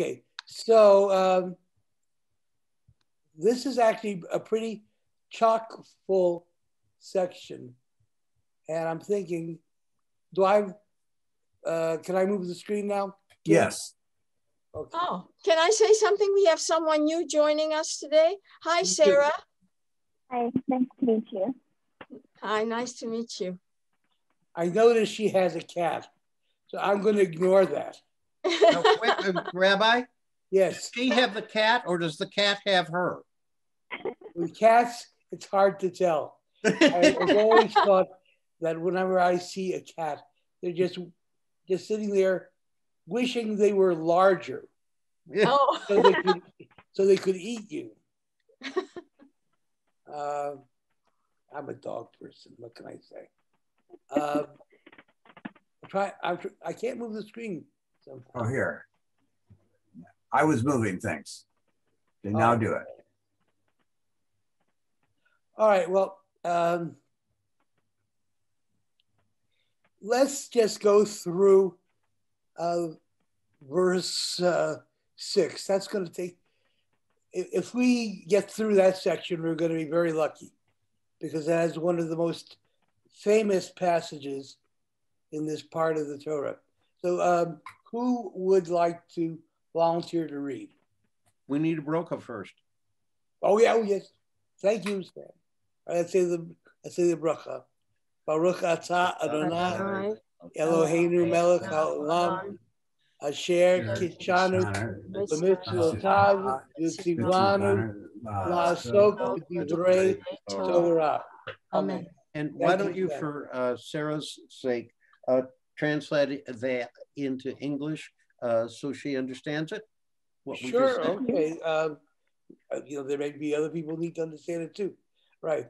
Okay, so um, this is actually a pretty chock full section. And I'm thinking, do I, uh, can I move the screen now? Yes. Okay. Oh, can I say something? We have someone new joining us today. Hi, Sarah. Hi, nice to meet you. Hi, nice to meet you. I noticed she has a cat, so I'm going to ignore that. Now, wait, uh, Rabbi? Yes. Does she have the cat or does the cat have her? With cats, it's hard to tell. I've always thought that whenever I see a cat, they're just just sitting there wishing they were larger. Oh. so, they could, so they could eat you. Uh, I'm a dog person. What can I say? Uh, try. I'm, I can't move the screen. Sometimes. Oh, here. I was moving things. They now oh. do it. All right. Well, um, let's just go through uh, verse uh, six. That's going to take. If we get through that section, we're going to be very lucky because it has one of the most famous passages in this part of the Torah. So, um, who would like to volunteer to read? We need a brocha first. Oh yeah, oh yes. Thank you, Stan. Let's say the let's say the bracha. Baruch atah Adonai Eloheinu melech haolam asher kitshanu b'mitzvotav v'tzivanu la'asok b'divrei Torah. Amen. And why don't you, for uh, Sarah's sake, uh, translate that into English uh, so she understands it? sure. Okay. Um, you know, there may be other people who need to understand it too. Right.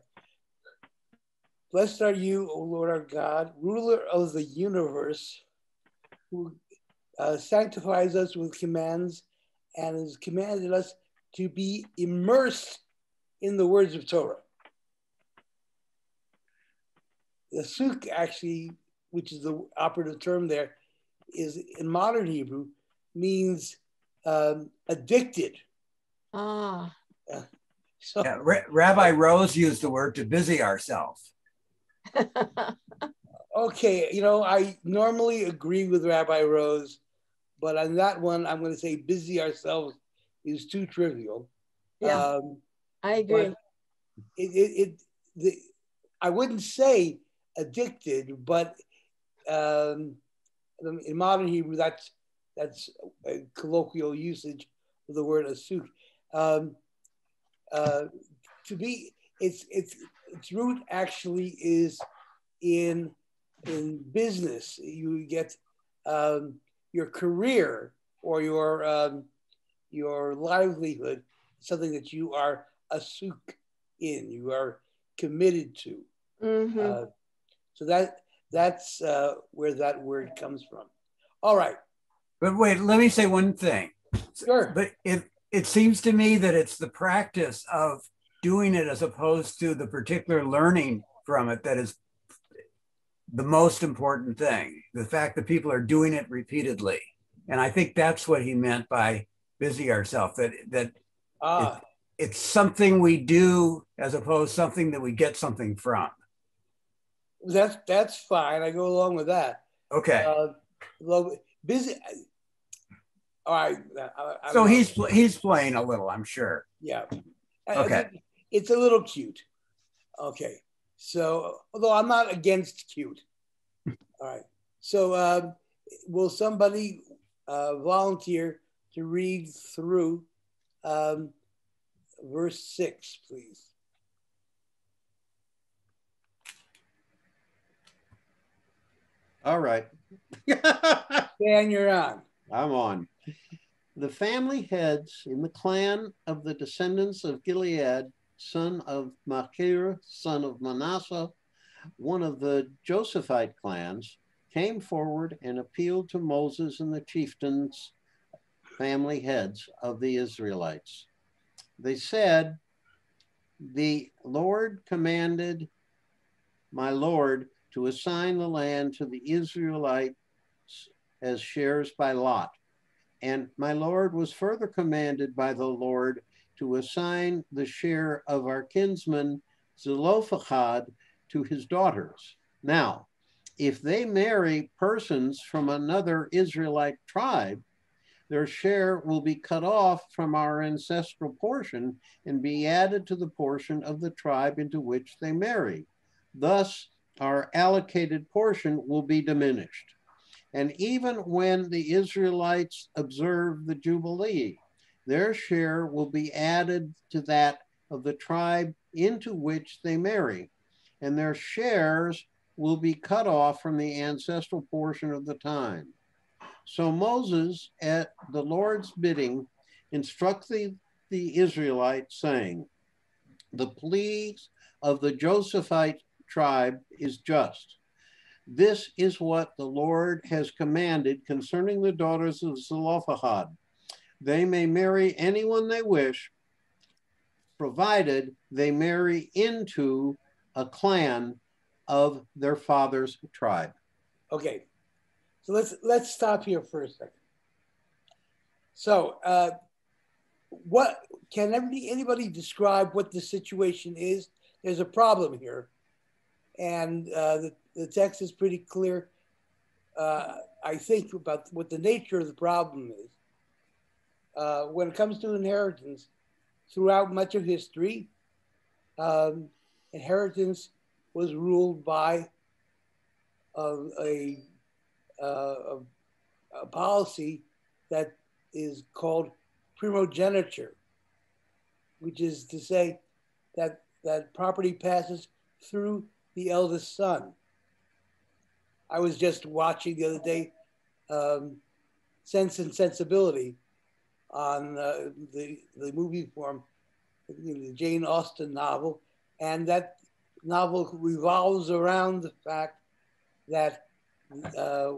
Blessed are you, O Lord our God, ruler of the universe, who uh, sanctifies us with commands and has commanded us to be immersed in the words of Torah. The suk actually, which is the operative term there, is in modern Hebrew means um, addicted. Ah. Uh, so, yeah, Rabbi Rose used the word to busy ourselves. okay, you know, I normally agree with Rabbi Rose, but on that one, I'm going to say busy ourselves is too trivial. Yeah, um, I agree. It, it, it the, I wouldn't say addicted, but um, in modern Hebrew, that's that's a colloquial usage of the word asuk. Um, uh, to be, it's it's its root actually is in in business. You get um, your career or your um, your livelihood, something that you are asuk in, you are committed to. Mm-hmm. Uh, so that that's uh, where that word comes from. All right. But wait, let me say one thing. Sure. But it it seems to me that it's the practice of doing it as opposed to the particular learning from it that is the most important thing. The fact that people are doing it repeatedly. And I think that's what he meant by busy ourselves, that that ah. it, it's something we do as opposed to something that we get something from. That's that's fine. I go along with that. Okay. Uh, busy. All right. I, so he's he's playing a little, I'm sure. Yeah. Okay. It's a little cute. Okay. So, although I'm not against cute. All right. So, um, will somebody uh, volunteer to read through um, verse six, please? All right. Dan, you're on. I'm on. The family heads in the clan of the descendants of Gilead, son of Machir, son of Manasseh, one of the Josephite clans, came forward and appealed to Moses and the chieftains, family heads of the Israelites. They said, The Lord commanded my Lord to assign the land to the Israelites as shares by lot. And my Lord was further commanded by the Lord to assign the share of our kinsman Zelophehad to his daughters. Now, if they marry persons from another Israelite tribe, their share will be cut off from our ancestral portion and be added to the portion of the tribe into which they marry. Thus, our allocated portion will be diminished. And even when the Israelites observe the Jubilee, their share will be added to that of the tribe into which they marry, and their shares will be cut off from the ancestral portion of the time. So Moses, at the Lord's bidding, instructed the Israelites, saying, The pleas of the Josephite tribe is just. This is what the Lord has commanded concerning the daughters of Zelophehad. They may marry anyone they wish, provided they marry into a clan of their father's tribe. Okay, so let's let's stop here for a second. So, uh, what can anybody, anybody describe what the situation is? There's a problem here, and uh, the the text is pretty clear. Uh, I think about what the nature of the problem is. Uh, when it comes to inheritance, throughout much of history, um, inheritance was ruled by uh, a, a, a policy that is called primogeniture, which is to say that that property passes through the eldest son. I was just watching the other day um, Sense and Sensibility on uh, the, the movie form, the Jane Austen novel, and that novel revolves around the fact that uh,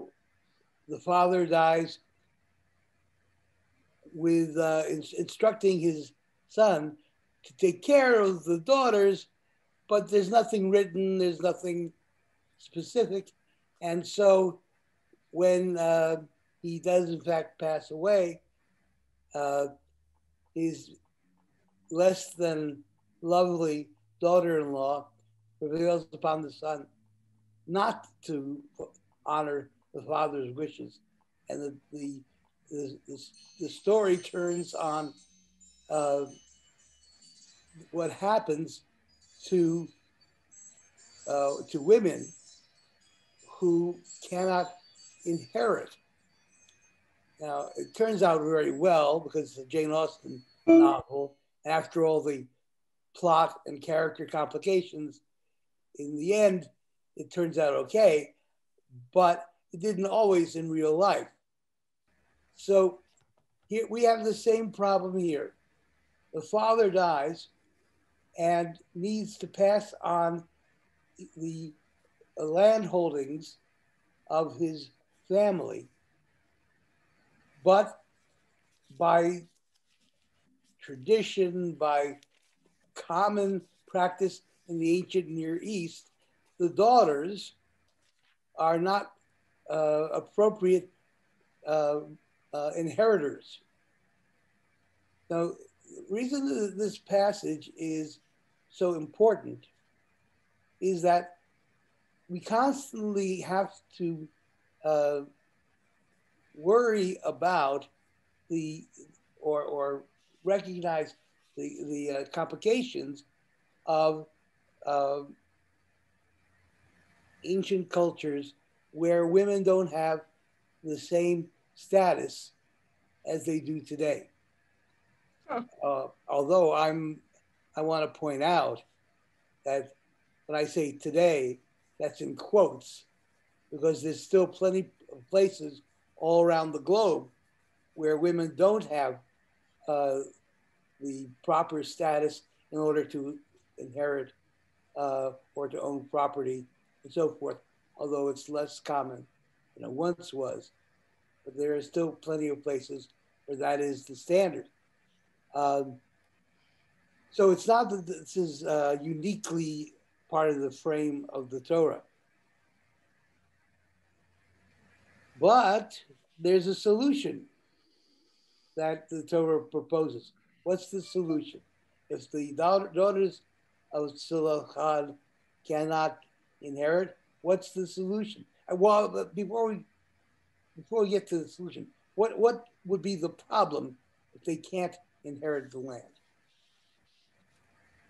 the father dies with uh, in- instructing his son to take care of the daughters, but there's nothing written, there's nothing specific. And so when uh, he does, in fact, pass away, uh, his less than lovely daughter in law prevails upon the son not to honor the father's wishes. And the, the, the, the, the story turns on uh, what happens to, uh, to women who cannot inherit. Now, it turns out very well because it's a Jane Austen novel. After all the plot and character complications, in the end, it turns out okay, but it didn't always in real life. So here we have the same problem here. The father dies and needs to pass on the land holdings of his family, but by tradition, by common practice in the ancient Near East, the daughters are not uh, appropriate uh, uh, inheritors. Now, reason that this passage is so important is that we constantly have to uh, worry about the or, or recognize the, the uh, complications of uh, ancient cultures where women don't have the same status as they do today. Uh, although I'm, I want to point out that when I say today, that's in quotes, because there's still plenty of places all around the globe where women don't have uh, the proper status in order to inherit uh, or to own property and so forth, although it's less common than it once was. But there are still plenty of places where that is the standard. Um, so it's not that this is uh, uniquely part of the frame of the Torah. But there's a solution. that the Torah proposes? What's the solution? If the daughters of Silachad cannot inherit, what's the solution? Uh, well, before we before we get to the solution, what what would be the problem if they can't inherit the land?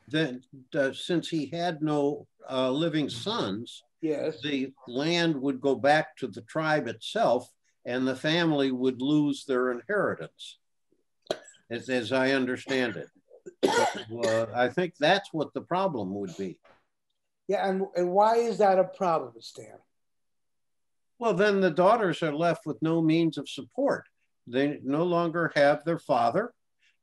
Then, uh, since he had no uh, living sons, yes, the land would go back to the tribe itself, and the family would lose their inheritance, as, as I understand it. So, uh, I think that's what the problem would be. Yeah, and, and why is that a problem, Stan? Well, then the daughters are left with no means of support. They no longer have their father.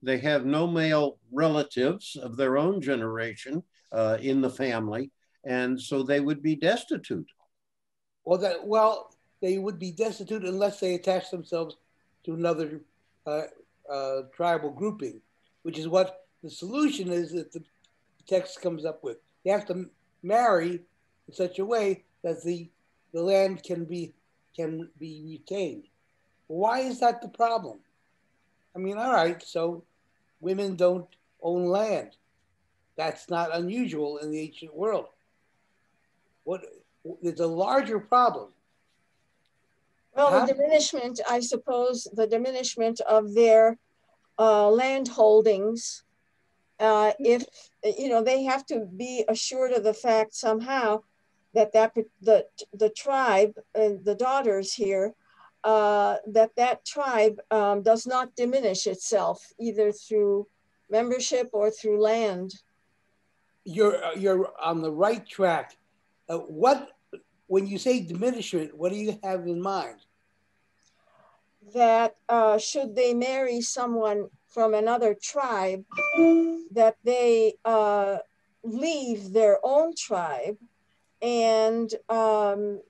They have no male relatives of their own generation uh, in the family, and so they would be destitute. Well, that well, they would be destitute unless they attach themselves to another uh, uh, tribal grouping, which is what the solution is that the text comes up with. You have to marry in such a way that the the land can be can be retained. Why is that the problem? I mean, all right, so women don't own land. That's not unusual in the ancient world. What there's a larger problem. Well, How? the diminishment, I suppose, the diminishment of their uh, land holdings. Uh, if you know, they have to be assured of the fact somehow that that the the tribe and the daughters here uh, that that tribe um, does not diminish itself either through membership or through land. You're you're on the right track. Uh, what when you say diminishment, what do you have in mind? That uh, should they marry someone from another tribe, that they uh, leave their own tribe and um,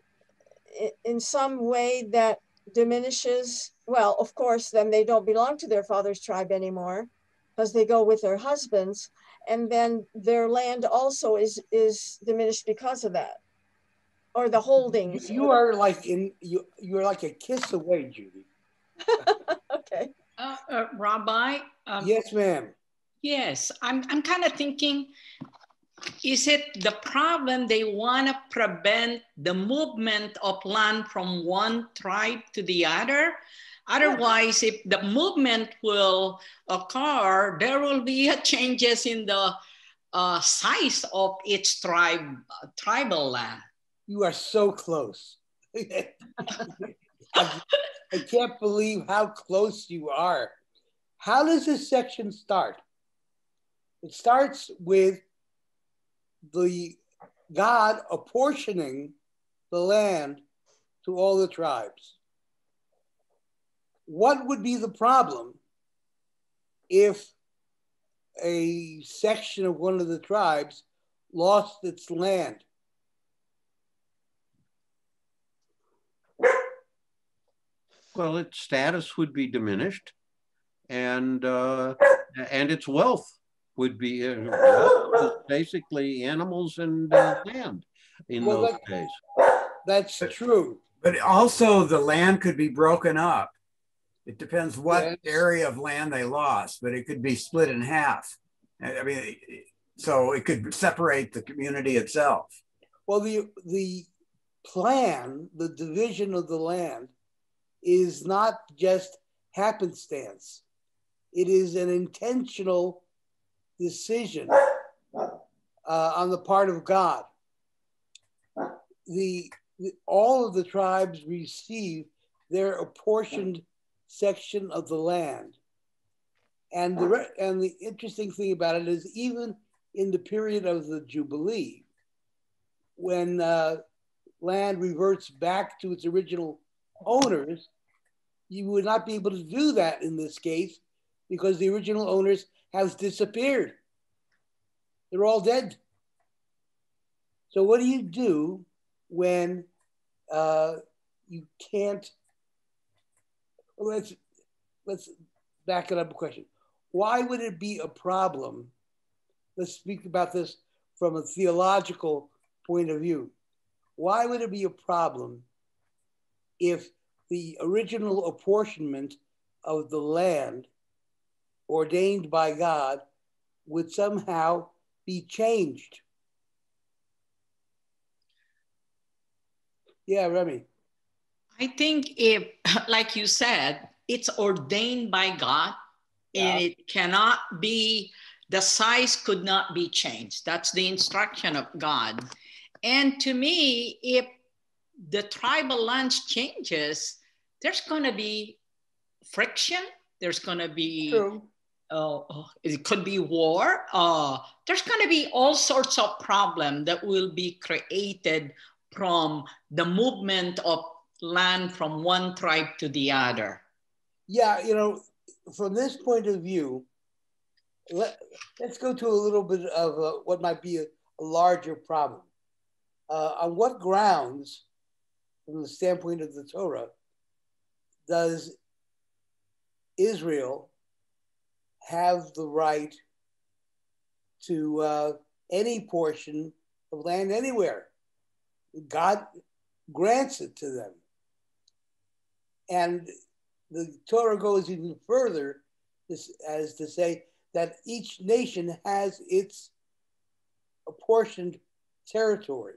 in some way that diminishes, well, of course, then they don't belong to their father's tribe anymore because they go with their husbands. And then their land also is, is diminished because of that or the holdings. You are like in, you, you're like a kiss away, Judy. okay. Uh, uh, Rabbi? Um, yes, ma'am. Yes, I'm, I'm kind of thinking is it the problem they want to prevent the movement of land from one tribe to the other? Otherwise, if the movement will occur, there will be changes in the uh, size of each tribe, uh, tribal land. You are so close. I, I can't believe how close you are. How does this section start? It starts with the God apportioning the land to all the tribes. What would be the problem if a section of one of the tribes lost its land? Well, its status would be diminished, and uh, and its wealth would be uh, basically animals and uh, land in well, those that, days. That's true. But also, the land could be broken up. It depends what yes. area of land they lost, but it could be split in half. I mean, so it could separate the community itself. Well, the the plan, the division of the land, is not just happenstance. It is an intentional decision uh, on the part of God. The, the, all of the tribes receive their apportioned section of the land. And the, and the interesting thing about it is, even in the period of the Jubilee, when uh, land reverts back to its original owners, you would not be able to do that in this case because the original owners has disappeared. They're all dead. So what do you do when uh, you can't? Let's let's back it up a question. Why would it be a problem? Let's speak about this from a theological point of view. Why would it be a problem if the original apportionment of the land ordained by God would somehow be changed. Yeah, Remy. I think if, like you said, it's ordained by God yeah. and it cannot be, the size could not be changed. That's the instruction of God. And to me, if the tribal lands changes, there's going to be friction. There's going to be, uh, it could be war. Uh, there's going to be all sorts of problems that will be created from the movement of land from one tribe to the other? Yeah, you know, from this point of view, let, us go to a little bit of a, what might be a, a larger problem. Uh, on what grounds, from the standpoint of the Torah, does Israel have the right to uh, any portion of land anywhere? God grants it to them. And the Torah goes even further as to say that each nation has its apportioned territory.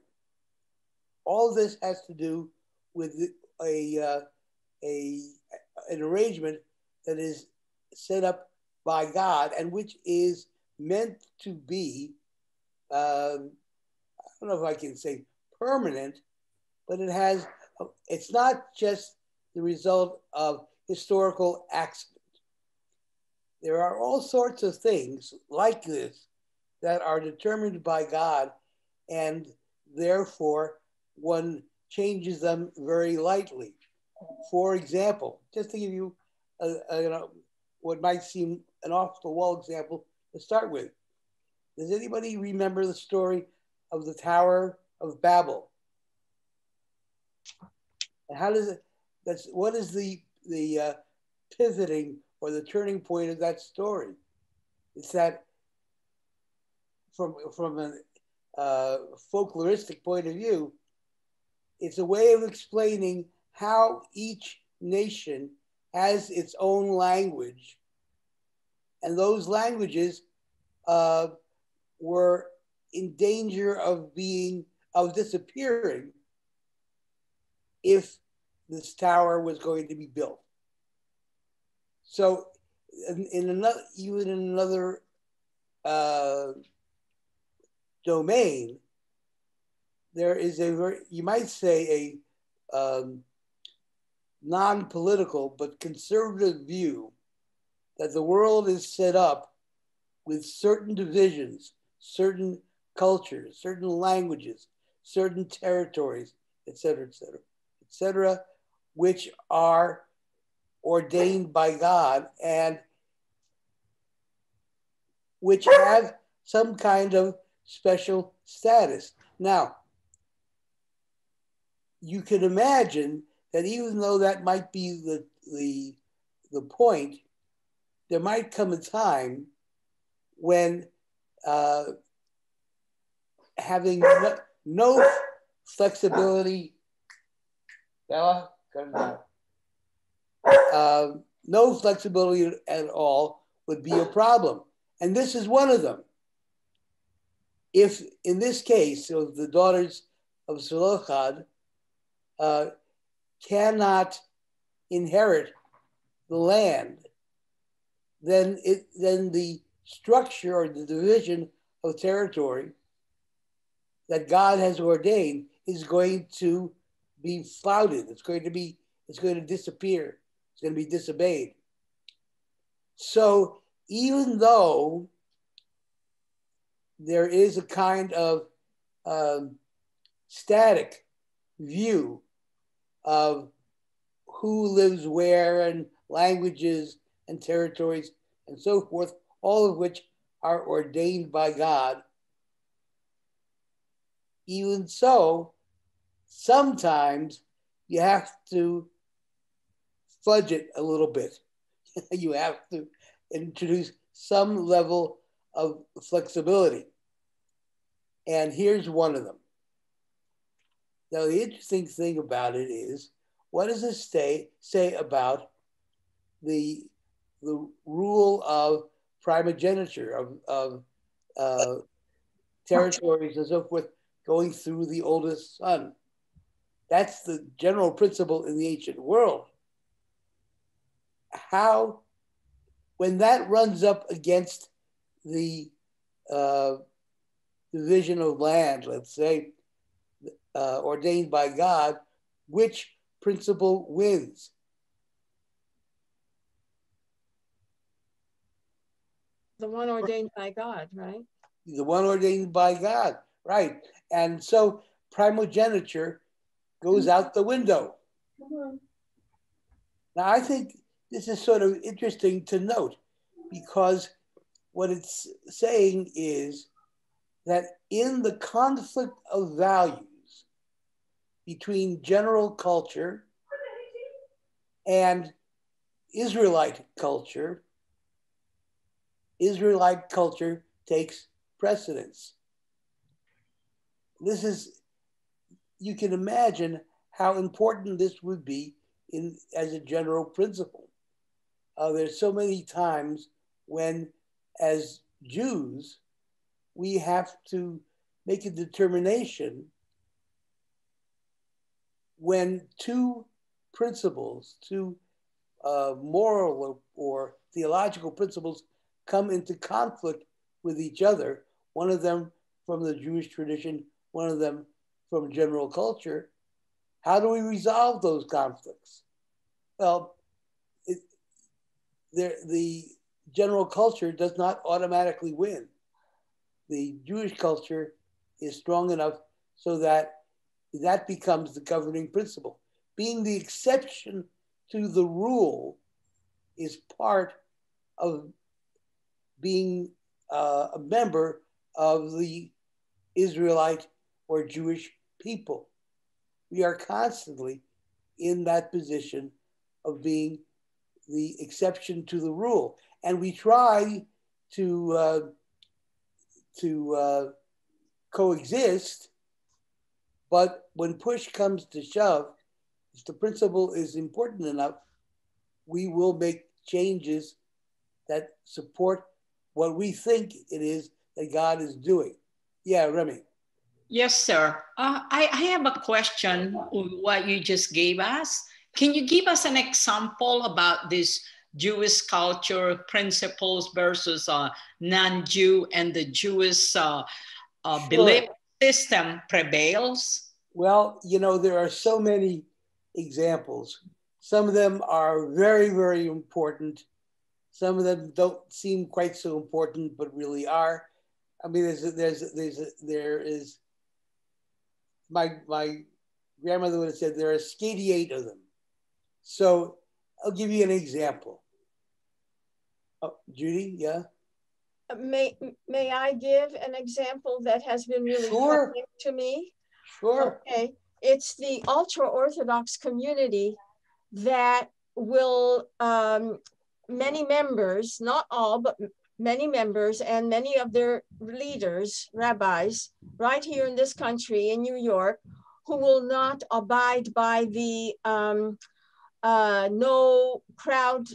All this has to do with a, uh, a an arrangement that is set up by God and which is meant to be, um, I don't know if I can say permanent, but it has, it's not just the result of historical accident. There are all sorts of things like this that are determined by God, and therefore one changes them very lightly. For example, just to give you, a, a, you know, what might seem an off the wall example to start with. Does anybody remember the story of the Tower of Babel. And how does it, that's, what is the, the uh, pivoting or the turning point of that story? It's that from, from a uh, folkloristic point of view, it's a way of explaining how each nation has its own language. And those languages uh, were in danger of being of disappearing if this tower was going to be built. So, in, in another, even in another uh, domain, there is a very, you might say, a um, non political but conservative view that the world is set up with certain divisions, certain cultures, certain languages, certain territories, et cetera, et cetera, et cetera, which are ordained by God and which have some kind of special status. Now, you can imagine that even though that might be the, the, the point, there might come a time when uh, having no, no flexibility. Bella, uh, no flexibility at all would be a problem. And this is one of them. If in this case, so the daughters of Zelophehad uh, cannot inherit the land, then it then the structure or the division of territory that God has ordained is going to be flouted. It's going to be, it's going to disappear. It's going to be disobeyed. So even though there is a kind of um, static view of who lives where and languages and territories and so forth, all of which are ordained by God even so, sometimes you have to fudge it a little bit. you have to introduce some level of flexibility. And here's one of them. Now, the interesting thing about it is what does this say, say about the the rule of primogeniture of, of uh, territories and so forth going through the oldest son. That's the general principle in the ancient world. How, when that runs up against the uh, division of land, let's say, uh, ordained by God, which principle wins? The one ordained by God, right? The one ordained by God, right. And so primogeniture goes out the window. Mm-hmm. Now, I think this is sort of interesting to note because what it's saying is that in the conflict of values between general culture and Israelite culture, Israelite culture takes precedence. This is, you can imagine how important this would be in as a general principle. Uh, there's so many times when, as Jews, we have to make a determination when two principles, two uh, moral or, or theological principles come into conflict with each other, one of them from the Jewish tradition, one of them from general culture. How do we resolve those conflicts? Well, it, the general culture does not automatically win. The Jewish culture is strong enough so that that becomes the governing principle. Being the exception to the rule is part of being uh, a member of the Israelite or Jewish people. We are constantly in that position of being the exception to the rule. And we try to, uh, to uh, coexist, but when push comes to shove, if the principle is important enough, we will make changes that support what we think it is that God is doing. Yeah, Remy. Yes, sir. Uh, I, I have a question, what you just gave us. Can you give us an example about this Jewish culture principles versus uh, non-Jew and the Jewish uh, uh, sure. belief system prevails? Well, you know, there are so many examples. Some of them are very, very important some of them don't seem quite so important, but really are. I mean, there's a, there's a, there's a, there is my my grandmother would have said there are 88 of them. So I'll give you an example. Oh, Judy, yeah. Uh, may may I give an example that has been really sure. to me? Sure. Okay, it's the ultra orthodox community that will um, many members, not all, but many members and many of their leaders, rabbis, right here in this country, in New York, who will not abide by the um, uh, no crowd,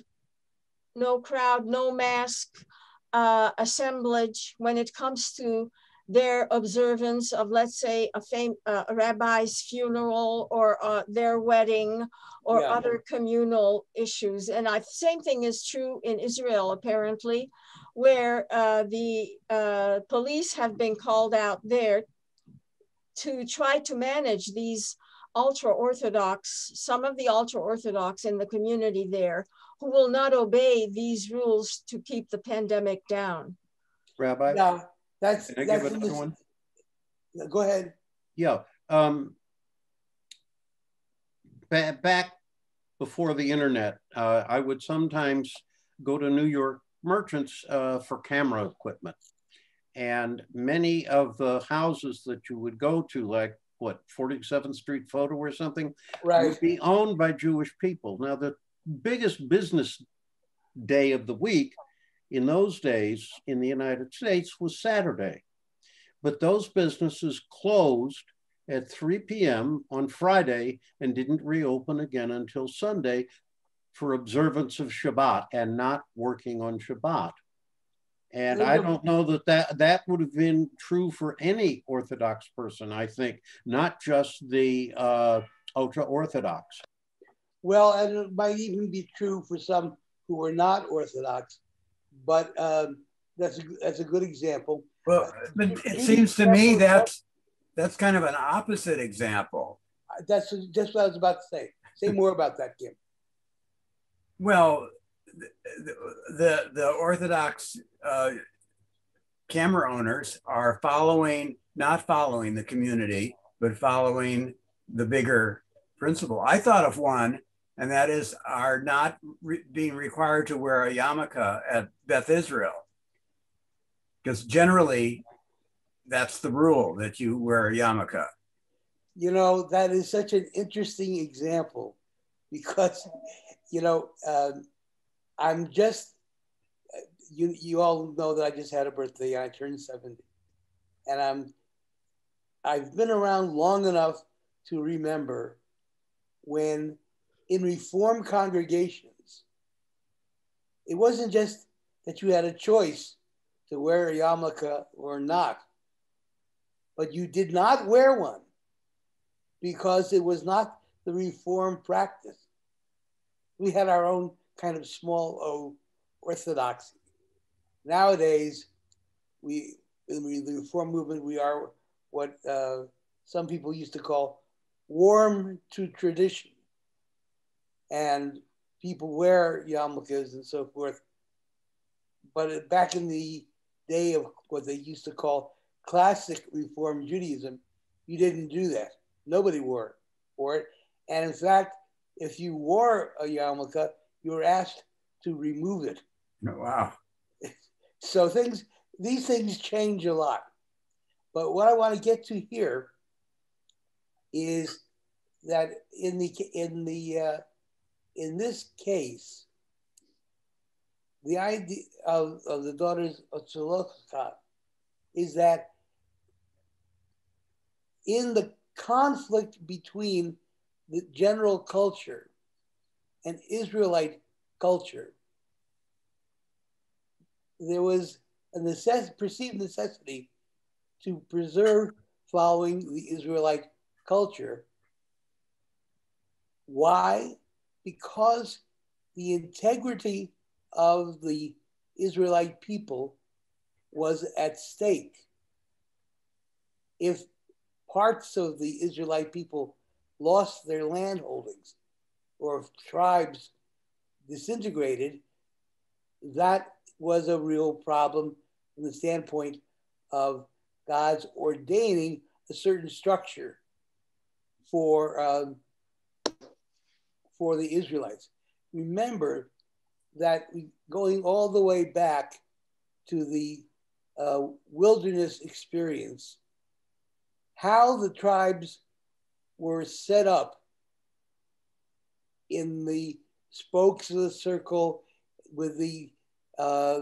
no crowd, no mask uh, assemblage when it comes to their observance of, let's say, a, fam- uh, a rabbi's funeral or uh, their wedding or yeah. other communal issues. And I, same thing is true in Israel, apparently, where uh, the uh, police have been called out there to try to manage these ultra Orthodox, some of the ultra Orthodox in the community there who will not obey these rules to keep the pandemic down. Rabbi? Yeah. That's Can I that's give another one? Go ahead. Yeah. Um, back, back before the internet, uh, I would sometimes go to New York merchants uh, for camera equipment. And many of the houses that you would go to, like what, 47th Street Photo or something, right. would be owned by Jewish people. Now, the biggest business day of the week in those days in the United States was Saturday. But those businesses closed at 3 p.m. on Friday and didn't reopen again until Sunday for observance of Shabbat and not working on Shabbat. And I don't know that, that that would have been true for any Orthodox person, I think, not just the uh, ultra Orthodox. Well, and it might even be true for some who are not Orthodox, but um, that's, a, that's a good example. Well, but it seems to me that's that's kind of an opposite example. That's just what I was about to say. Say more about that, Kim. Well, the the, the Orthodox uh, camera owners are following, not following the community, but following the bigger principle. I thought of one, and that is are not re being required to wear a yarmulke at Beth Israel because generally that's the rule that you wear a yarmulke. You know, that is such an interesting example because, you know, um, I'm just, you, you all know that I just had a birthday. I turned 70. And I'm, I've been around long enough to remember when in Reformed congregations, it wasn't just that you had a choice to wear a yarmulke or not. But you did not wear one because it was not the reform practice. We had our own kind of small O orthodoxy. Nowadays, we in the reform movement, we are what uh, some people used to call warm to tradition. And people wear yarmulkes and so forth. But back in the day of what they used to call classic Reform Judaism, you didn't do that. Nobody wore for it. And in fact, if you wore a yarmulke, you were asked to remove it. Oh, wow. So things, these things change a lot. But what I want to get to here is that in the in the uh, in this case, the idea of, of the daughters of Tzolokha is that in the conflict between the general culture and Israelite culture, there was a necess- perceived necessity to preserve following the Israelite culture. Why? Because the integrity of the Israelite people was at stake. If parts of the Israelite people lost their land holdings or if tribes disintegrated, that was a real problem from the standpoint of God's ordaining a certain structure for um, for the Israelites. Remember that going all the way back to the uh, wilderness experience, how the tribes were set up in the spokes of the circle with the uh,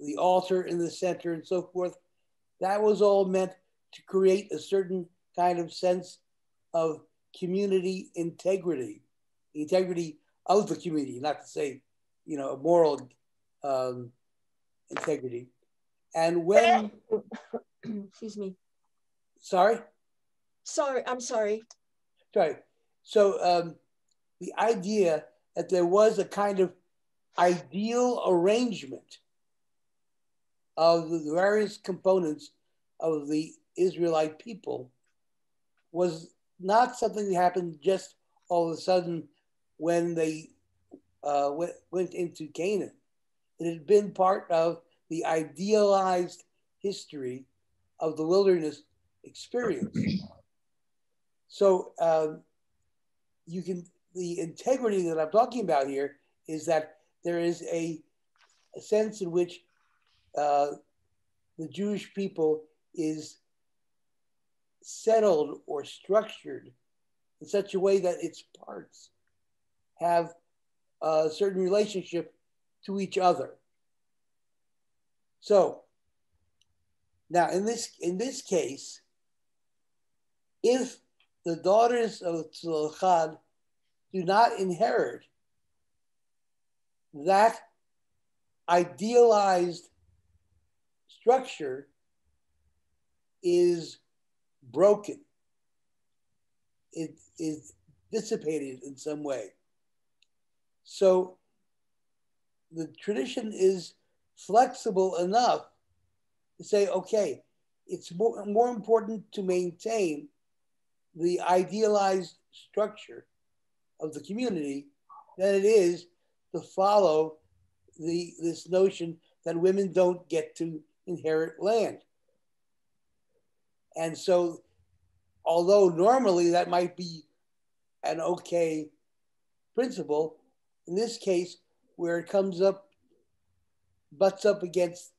the altar in the center and so forth. That was all meant to create a certain kind of sense of community integrity, integrity of the community, not to say, you know, a moral um, integrity. And when, excuse me, sorry, sorry, I'm sorry. sorry. So um, the idea that there was a kind of ideal arrangement of the various components of the Israelite people was not something that happened just all of a sudden when they uh, went, went into Canaan. It had been part of the idealized history of the wilderness experience. So um, you can, the integrity that I'm talking about here is that there is a, a sense in which uh, the Jewish people is settled or structured in such a way that its parts have a certain relationship to each other. So now in this in this case, if the daughters of Tzlachad do not inherit that idealized structure is broken. It is dissipated in some way. So the tradition is flexible enough to say, okay, it's more, more important to maintain the idealized structure of the community than it is to follow the this notion that women don't get to inherit land. And so, although normally that might be an okay principle, in this case, where it comes up, butts up against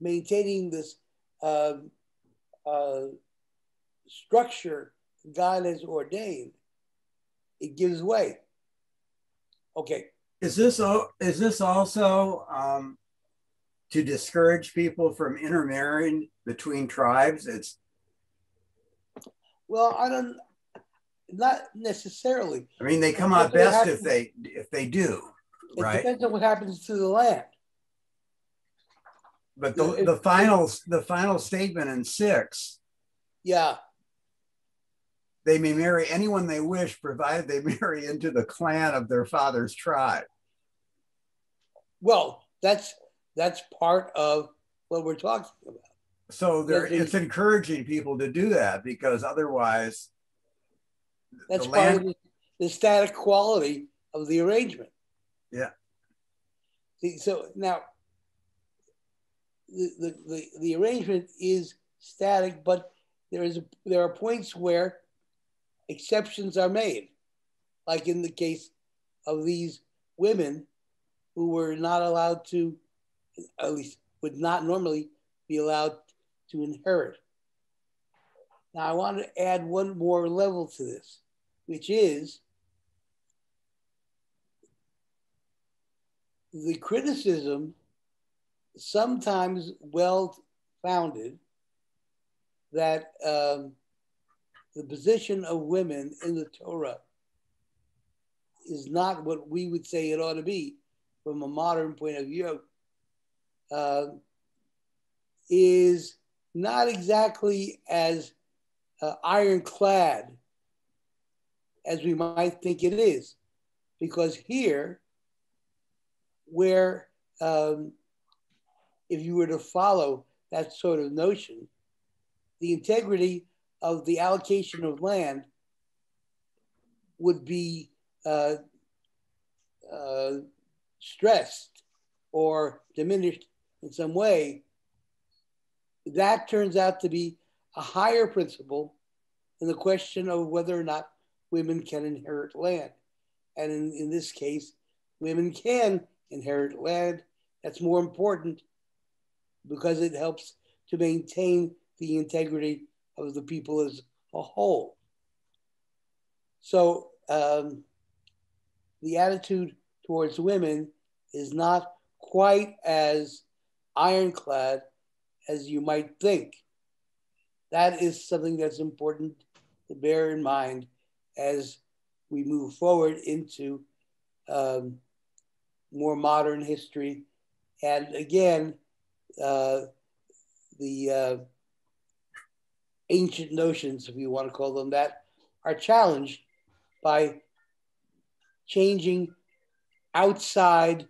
maintaining this uh, uh, structure God has ordained, it gives way. Okay. Is this is this also um, to discourage people from intermarrying between tribes? It's well, I don't, not necessarily. I mean, they come out best if they if they do, it right? depends on what happens to the land. But the, the final the final statement in six, yeah, they may marry anyone they wish, provided they marry into the clan of their father's tribe. Well, that's that's part of what we're talking about. So there, it's encouraging people to do that because otherwise, that's part land, of the, the static quality of the arrangement. Yeah. See, so now the, the, the, the arrangement is static, but there is a, there are points where exceptions are made, like in the case of these women who were not allowed to, at least would not normally be allowed to inherit. Now, I want to add one more level to this, which is the criticism, sometimes well founded, that um, the position of women in the Torah is not what we would say it ought to be from a modern point of view, uh, is not exactly as uh, ironclad as we might think it is. Because here, where um, if you were to follow that sort of notion, the integrity of the allocation of land would be uh, uh, stressed or diminished in some way that turns out to be a higher principle than the question of whether or not women can inherit land. And in, in this case, women can inherit land. That's more important because it helps to maintain the integrity of the people as a whole. So um, the attitude towards women is not quite as ironclad as you might think. That is something that's important to bear in mind as we move forward into um, more modern history. And again, uh, the uh, ancient notions, if you want to call them that, are challenged by changing outside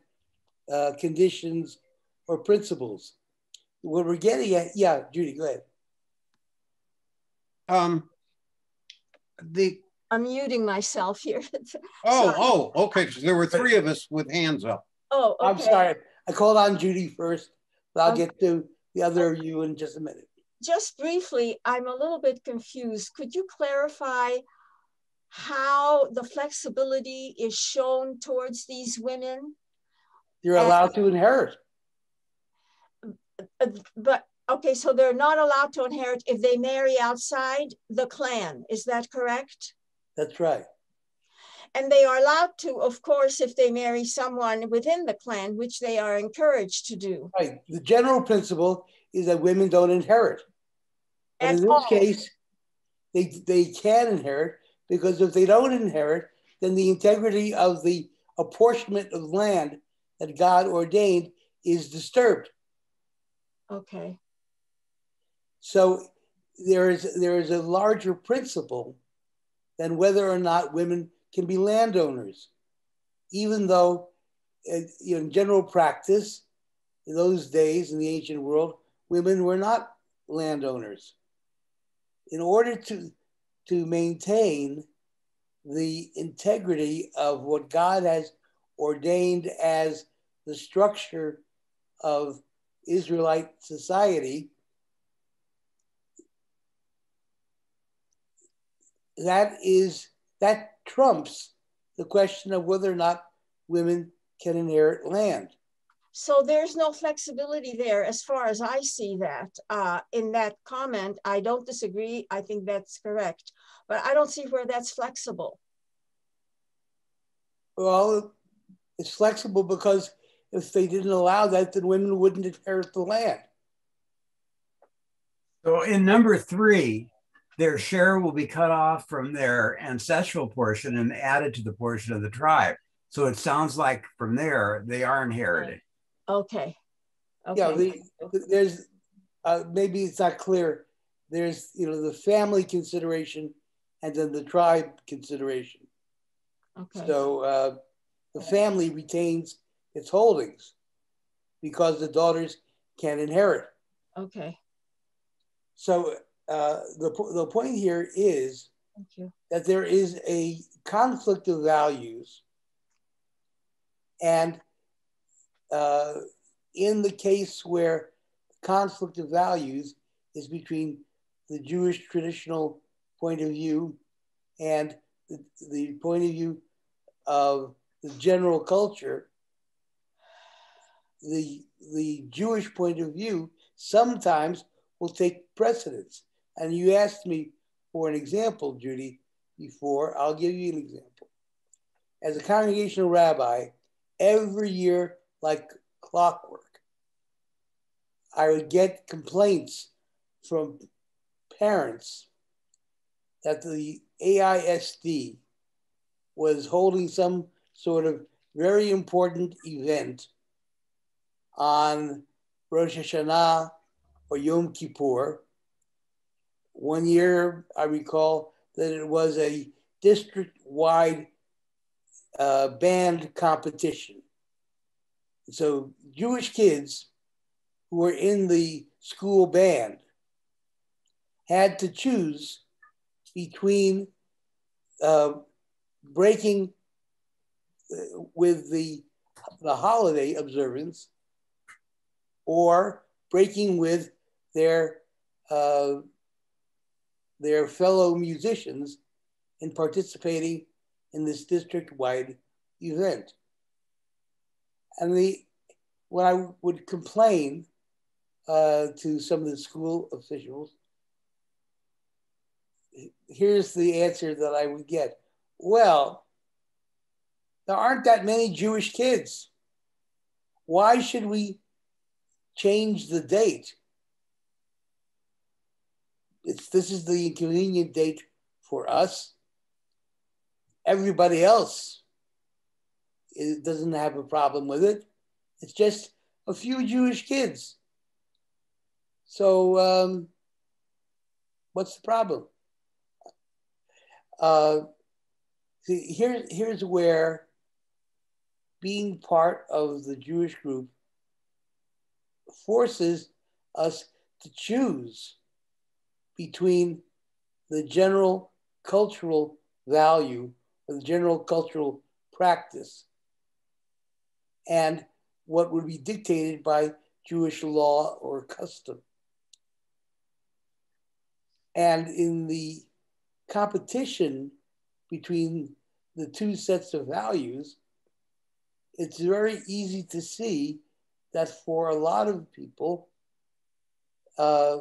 uh, conditions or principles what we're getting at, yeah, Judy, go ahead. Um, the I'm muting myself here. oh, oh, okay. Because there were three of us with hands up. Oh, okay. I'm sorry. I called on Judy first, but I'll okay. get to the other of you in just a minute. Just briefly, I'm a little bit confused. Could you clarify how the flexibility is shown towards these women? You're allowed to inherit. Uh, but okay, so they're not allowed to inherit if they marry outside the clan. Is that correct? That's right. And they are allowed to, of course, if they marry someone within the clan, which they are encouraged to do. Right. The general principle is that women don't inherit. But in this all. case, they, they can inherit because if they don't inherit, then the integrity of the apportionment of land that God ordained is disturbed. Okay. So there is there is a larger principle than whether or not women can be landowners, even though uh, in general practice in those days in the ancient world, women were not landowners. In order to to maintain the integrity of what God has ordained as the structure of Israelite society, that is that trumps the question of whether or not women can inherit land. So there's no flexibility there as far as I see that uh, in that comment. I don't disagree. I think that's correct, but I don't see where that's flexible. Well, it's flexible because if they didn't allow that, then women wouldn't inherit the land. So in number three, their share will be cut off from their ancestral portion and added to the portion of the tribe. So it sounds like from there they are inherited. Okay. Okay. Yeah, the, there's uh, maybe it's not clear. There's you know the family consideration and then the tribe consideration. okay. So uh, the family retains its holdings because the daughters can inherit. Okay. So uh, the, the point here is that there is a conflict of values. And uh, in the case where conflict of values is between the Jewish traditional point of view and the, the point of view of the general culture, the, the Jewish point of view sometimes will take precedence. And you asked me for an example, Judy, before. I'll give you an example. As a congregational rabbi, every year, like clockwork, I would get complaints from parents that the AISD was holding some sort of very important event on Rosh Hashanah or Yom Kippur. One year, I recall that it was a district wide uh, band competition. So, Jewish kids who were in the school band had to choose between uh, breaking uh, with the, the holiday observance or breaking with their uh, their fellow musicians in participating in this district-wide event. And the when I would complain uh, to some of the school officials, here's the answer that I would get. Well, there aren't that many Jewish kids. Why should we change the date? It's, this is the inconvenient date for us. Everybody else it doesn't have a problem with it. It's just a few Jewish kids. So, um, what's the problem? Uh, see, here, here's where being part of the Jewish group forces us to choose between the general cultural value or the general cultural practice and what would be dictated by Jewish law or custom. And in the competition between the two sets of values, it's very easy to see that for a lot of people, uh,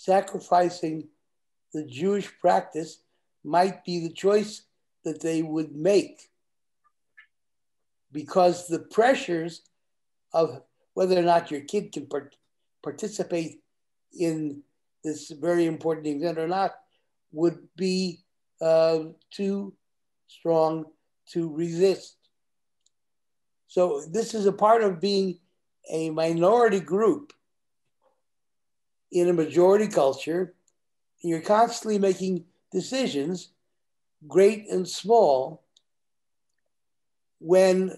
sacrificing the Jewish practice might be the choice that they would make because the pressures of whether or not your kid can part- participate in this very important event or not would be uh, too strong to resist. So this is a part of being a minority group in a majority culture. You're constantly making decisions, great and small, when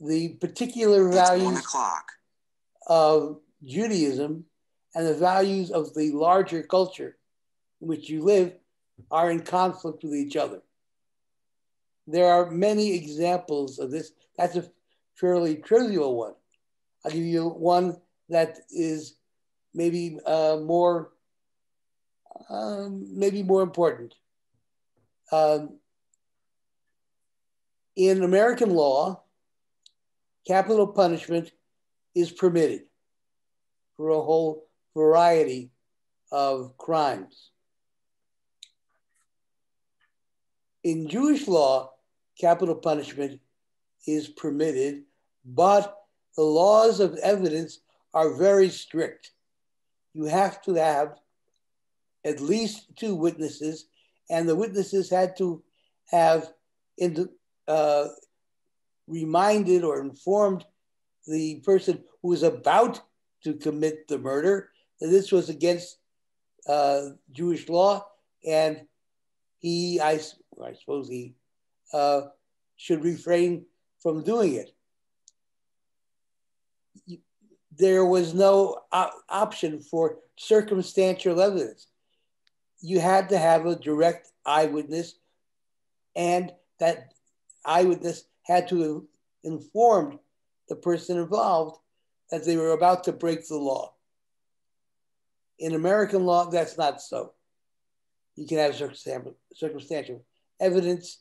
the particular values of Judaism and the values of the larger culture in which you live are in conflict with each other. There are many examples of this. That's a fairly trivial one. I'll give you one that is maybe uh, more, um, maybe more important. Um, in American law, capital punishment is permitted for a whole variety of crimes. In Jewish law, capital punishment is permitted, but the laws of evidence are very strict. You have to have at least two witnesses, and the witnesses had to have in, uh, reminded or informed the person who was about to commit the murder that this was against uh, Jewish law, and he, I, I suppose he uh, should refrain from doing it. There was no op- option for circumstantial evidence. You had to have a direct eyewitness, and that eyewitness had to have informed the person involved that they were about to break the law. In American law, that's not so. You can have circumstantial evidence.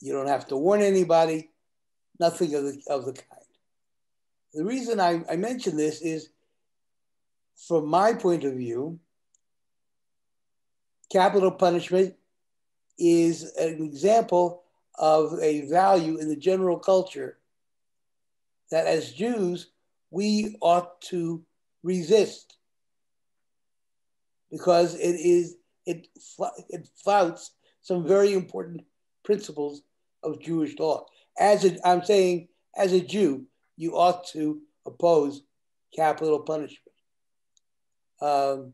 You don't have to warn anybody, nothing of the, of the kind. The reason I, I mention this is from my point of view, capital punishment is an example of a value in the general culture that as Jews, we ought to resist because it is it it flouts some very important principles of Jewish law. As I'm saying, as a Jew, you ought to oppose capital punishment. Um,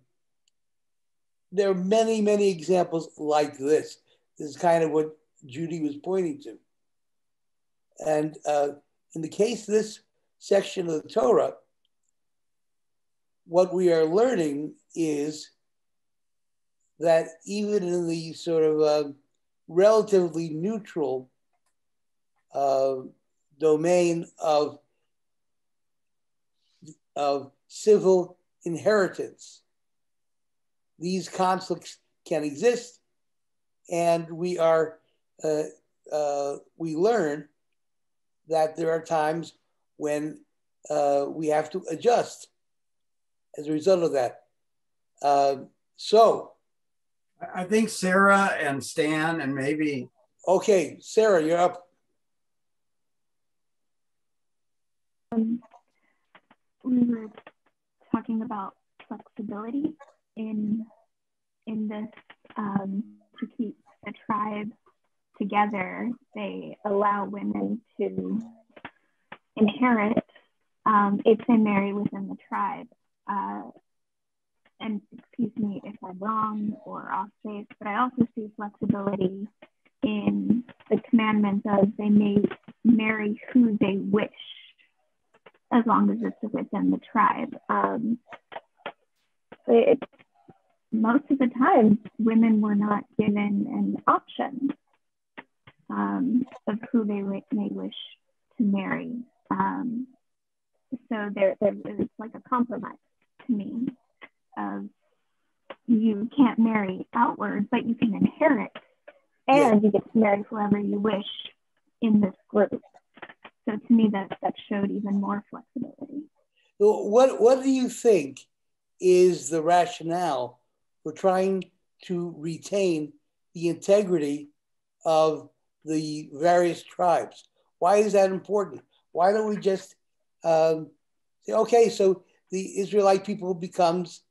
there are many, many examples like this. This is kind of what Judy was pointing to. And uh, in the case of this section of the Torah, what we are learning is that even in the sort of uh, relatively neutral uh, domain of, of civil inheritance, these conflicts can exist, and we are uh, uh, we learn that there are times when uh, we have to adjust as a result of that. Um, so, I think Sarah and Stan and maybe. Okay, Sarah, you're up. Um, we were talking about flexibility in in this um, to keep the tribe together, they allow women to inherit um, if they marry within the tribe. Uh, and excuse me if I'm wrong or off base, but I also see flexibility in the commandment of they may marry who they wish as long as it's within the tribe. Um, it, most of the time, women were not given an option um, of who they may wish to marry. Um, so there, there is like a compromise to me of you can't marry outward, but you can inherit, and yeah. you get to marry whoever you wish in this group. So to me, that that showed even more flexibility. What What do you think is the rationale for trying to retain the integrity of the various tribes. Why is that important? Why don't we just um, say, okay, so the Israelite people becomes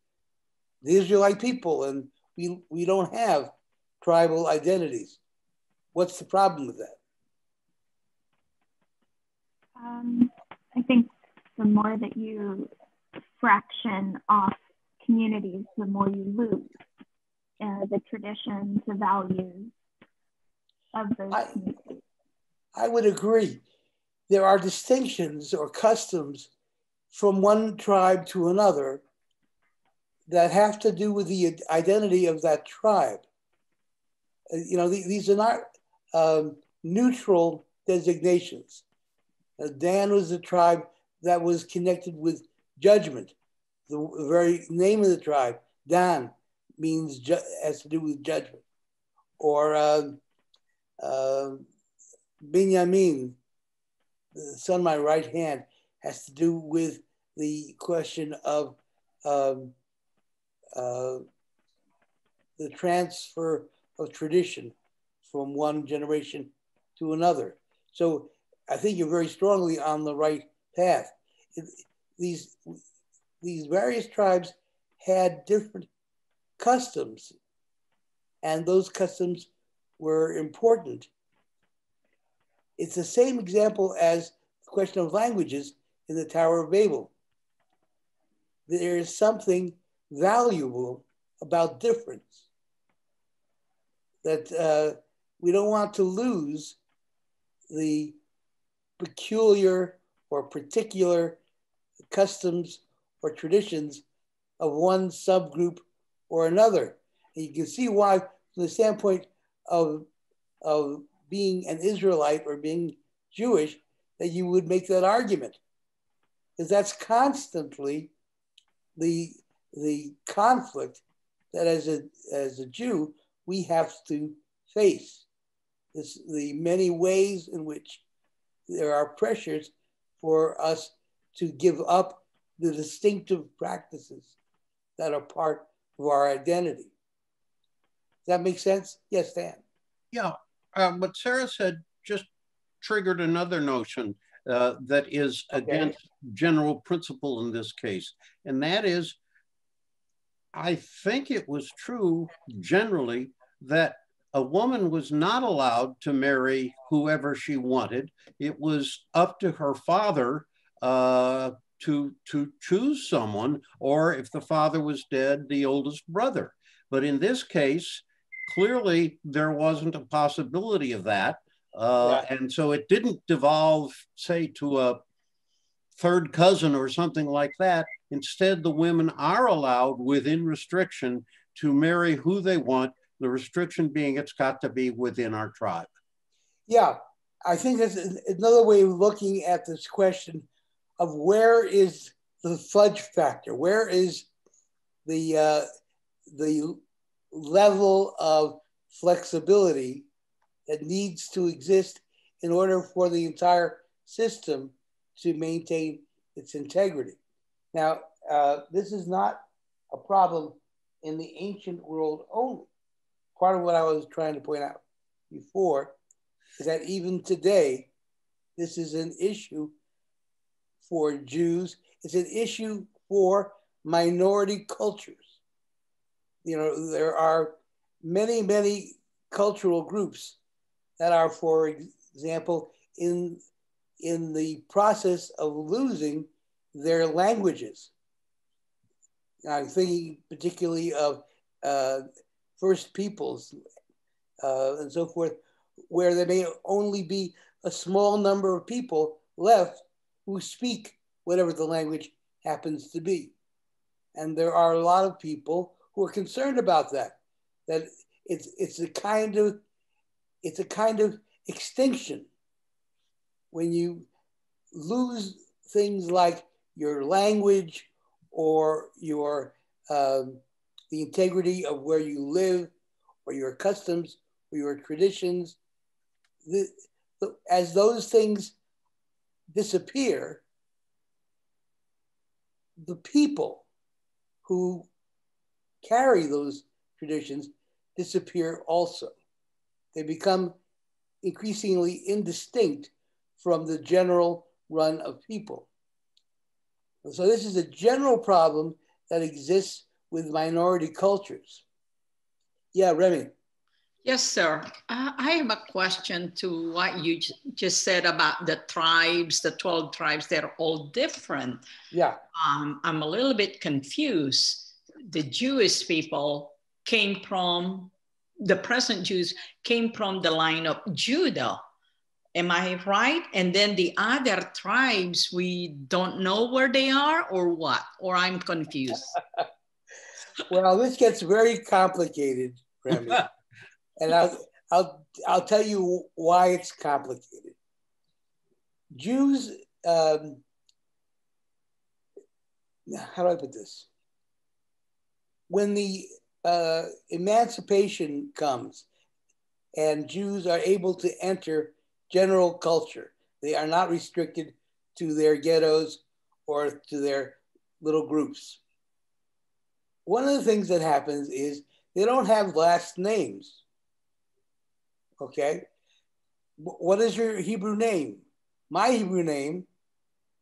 the Israelite people, and we we don't have tribal identities. What's the problem with that? Um, I think the more that you fraction off communities, the more you lose uh, the traditions, the values of those I, communities. I would agree. There are distinctions or customs from one tribe to another that have to do with the identity of that tribe. Uh, you know, these are not um, neutral designations. Dan was a tribe that was connected with judgment. The very name of the tribe, Dan, means ju- has to do with judgment. Or uh, uh, Binyamin, the son my right hand, has to do with the question of um, uh, the transfer of tradition from one generation to another. So I think you're very strongly on the right path. These, these various tribes had different customs, and those customs were important. It's the same example as the question of languages in the Tower of Babel. There is something valuable about difference that uh, we don't want to lose the peculiar or particular customs or traditions of one subgroup or another. And you can see why, from the standpoint of, of being an Israelite or being Jewish, that you would make that argument. Because that's constantly the, the conflict that as a, as a Jew, we have to face. This, the many ways in which there are pressures for us to give up the distinctive practices that are part of our identity. Does that make sense? Yes, Dan. Yeah, uh, what Sarah said just triggered another notion uh, that is okay. against general principle in this case, and that is, I think it was true generally that a woman was not allowed to marry whoever she wanted. It was up to her father uh, to, to choose someone, or if the father was dead, the oldest brother. But in this case, clearly there wasn't a possibility of that. Uh, yeah. And so it didn't devolve, say, to a third cousin or something like that. Instead, the women are allowed within restriction to marry who they want the restriction being it's got to be within our tribe. Yeah, I think that's another way of looking at this question of where is the fudge factor? Where is the uh, the level of flexibility that needs to exist in order for the entire system to maintain its integrity? Now, uh, this is not a problem in the ancient world only part of what I was trying to point out before is that even today, this is an issue for Jews. It's an issue for minority cultures. You know, there are many, many cultural groups that are, for example, in, in the process of losing their languages. I'm thinking particularly of uh, First Peoples uh, and so forth, where there may only be a small number of people left who speak whatever the language happens to be. And there are a lot of people who are concerned about that, that it's, it's a kind of, it's a kind of extinction when you lose things like your language or your um, the integrity of where you live or your customs or your traditions. The, the, as those things disappear, the people who carry those traditions disappear also. They become increasingly indistinct from the general run of people. So, this is a general problem that exists with minority cultures. Yeah, Remy. Yes, sir. Uh, I have a question to what you just said about the tribes, the 12 tribes, they're all different. Yeah. Um, I'm a little bit confused. The Jewish people came from, the present Jews came from the line of Judah. Am I right? And then the other tribes, we don't know where they are or what? Or I'm confused. well, this gets very complicated, Remy. and I'll, I'll, I'll tell you why it's complicated. Jews, um, how do I put this? When the uh, emancipation comes and Jews are able to enter general culture, they are not restricted to their ghettos or to their little groups. One of the things that happens is they don't have last names. Okay. What is your Hebrew name? My Hebrew name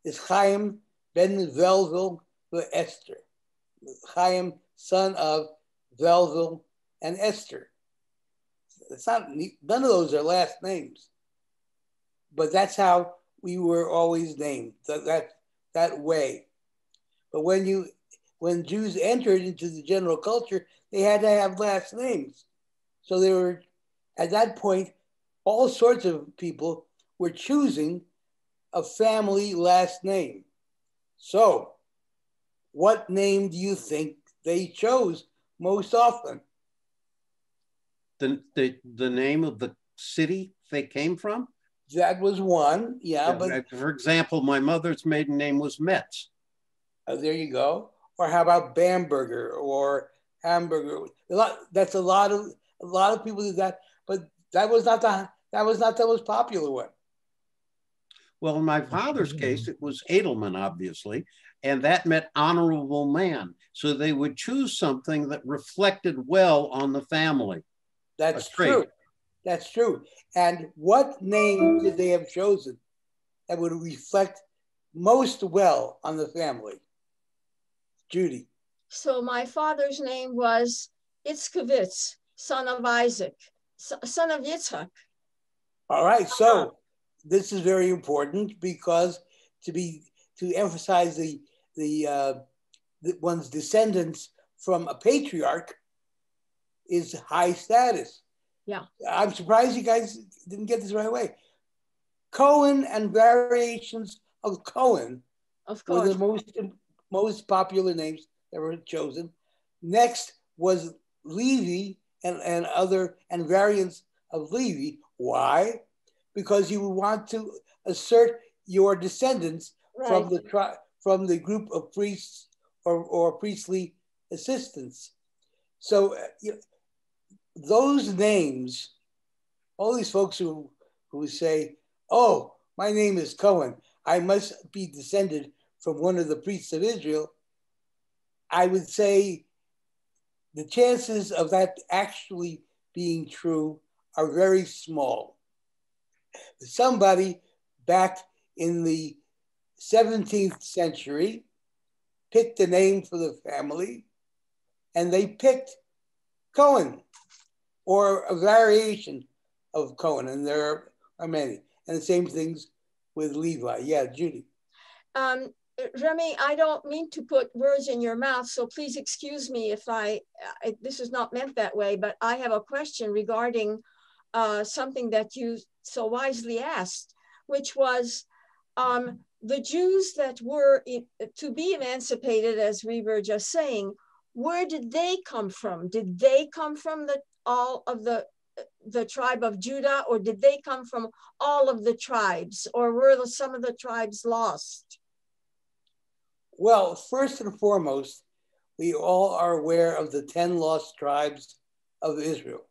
is Chaim ben Velvel Esther. Chaim, son of Velvel and Esther. It's not none of those are last names, but that's how we were always named that that, that way. But when you when Jews entered into the general culture, they had to have last names. So they were at that point, all sorts of people were choosing a family last name. So, what name do you think they chose most often? The, the, the name of the city they came from? That was one, yeah. But for example, my mother's maiden name was Metz. Oh, there you go. Or how about Bamberger or Hamburger? A lot, that's a lot of a lot of people do that but that was not the that was not the most popular one. Well, in my father's mm-hmm. case, it was Edelman, obviously, and that meant honorable man. So they would choose something that reflected well on the family. That's true. That's true. And what name did they have chosen that would reflect most well on the family? Judy. So my father's name was Itzkovitz, son of Isaac son of Yitzhak. All right, so this is very important because to be to emphasize the the, uh, the one's descendants from a patriarch is high status. Yeah, I'm surprised you guys didn't get this right away. Cohen and variations of Cohen of course. were the most most popular names that were chosen. Next was Levy and, and other and variants of Levy. Why? Because you would want to assert your descendants right. from the tri- from the group of priests or, or priestly assistants. So uh, you know, those names, all these folks who who say, "Oh, my name is Cohen. I must be descended from one of the priests of Israel," I would say the chances of that actually being true are very small. Somebody back in the 17th century picked a name for the family and they picked Cohen or a variation of Cohen, and there are many. And the same things with Levi. Yeah, Judy. Um, Remy, I don't mean to put words in your mouth, so please excuse me if I, I this is not meant that way, but I have a question regarding uh, something that you so wisely asked, which was um, the Jews that were to be emancipated, as we were just saying, where did they come from? Did they come from the all of the the tribe of Judah, or did they come from all of the tribes, or were some of the tribes lost? Well, first and foremost, we all are aware of the 10 lost tribes of Israel.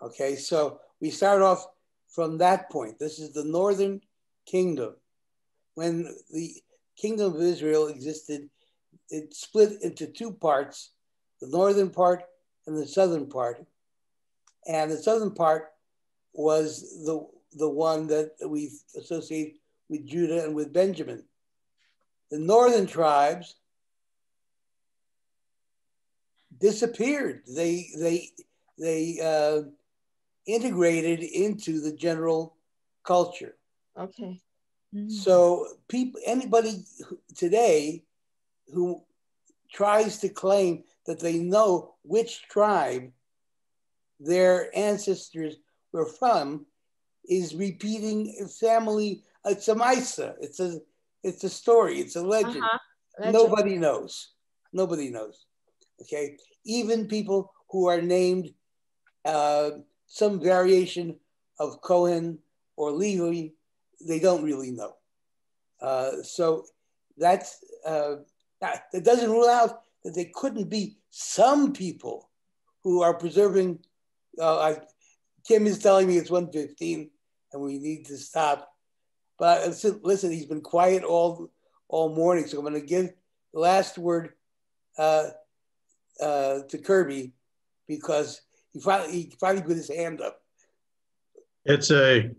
Okay, so we start off from that point. This is the northern kingdom. When the kingdom of Israel existed, it split into two parts the northern part and the southern part. And the southern part was the, the one that we associate with Judah and with Benjamin the northern tribes disappeared. They they they uh, integrated into the general culture. Okay. Mm-hmm. So people, anybody today who tries to claim that they know which tribe their ancestors were from is repeating family. It's a mayseh. It's a it's a story. It's a legend. Uh-huh. Nobody knows. Nobody knows. Okay. Even people who are named uh, some variation of Cohen or Levi, they don't really know. Uh, so that's uh, that, doesn't rule out that there couldn't be some people who are preserving. Uh, I, Kim is telling me it's 115 and we need to stop. But listen, listen he's been quiet all all morning, so I'm going to give the last word uh, uh, to Kirby because he finally he finally put his hand up. It's a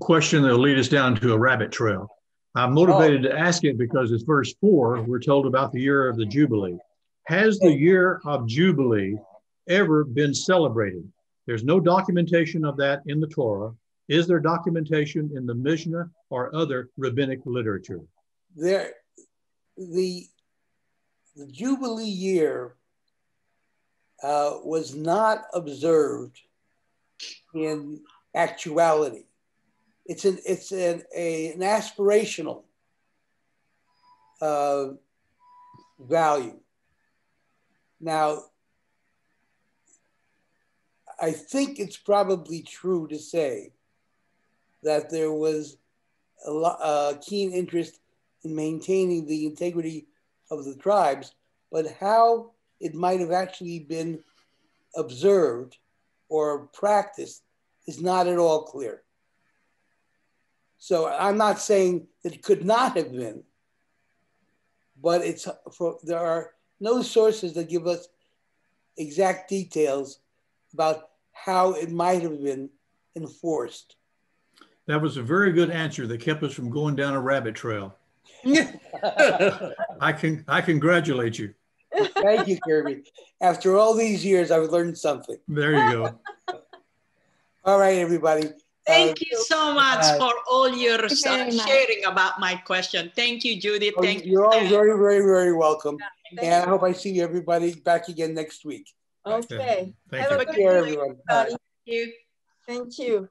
question that'll lead us down to a rabbit trail. I'm motivated oh. to ask it because it's verse four. We're told about the year of the Jubilee. Has the year of Jubilee ever been celebrated? There's no documentation of that in the Torah. Is there documentation in the Mishnah or other rabbinic literature? There, the, the Jubilee year uh, was not observed in actuality. It's an it's an a, an aspirational uh, value. Now, I think it's probably true to say that there was a, a uh, keen interest in maintaining the integrity of the tribes, but how it might have actually been observed or practiced is not at all clear. So I'm not saying that it could not have been, but it's for, there are no sources that give us exact details about how it might have been enforced. That was a very good answer that kept us from going down a rabbit trail. I can I congratulate you. Thank you, Kirby. After all these years, I've learned something. There you go. all right, everybody. Thank uh, you so much uh, for all your sharing about my question. Thank you, Judith. Oh, Thank you're you. You're all very, very, very welcome. Yeah, and I hope I see everybody back again next week. Okay. Thank Have you. Take care, everyone. Thank you. Thank you.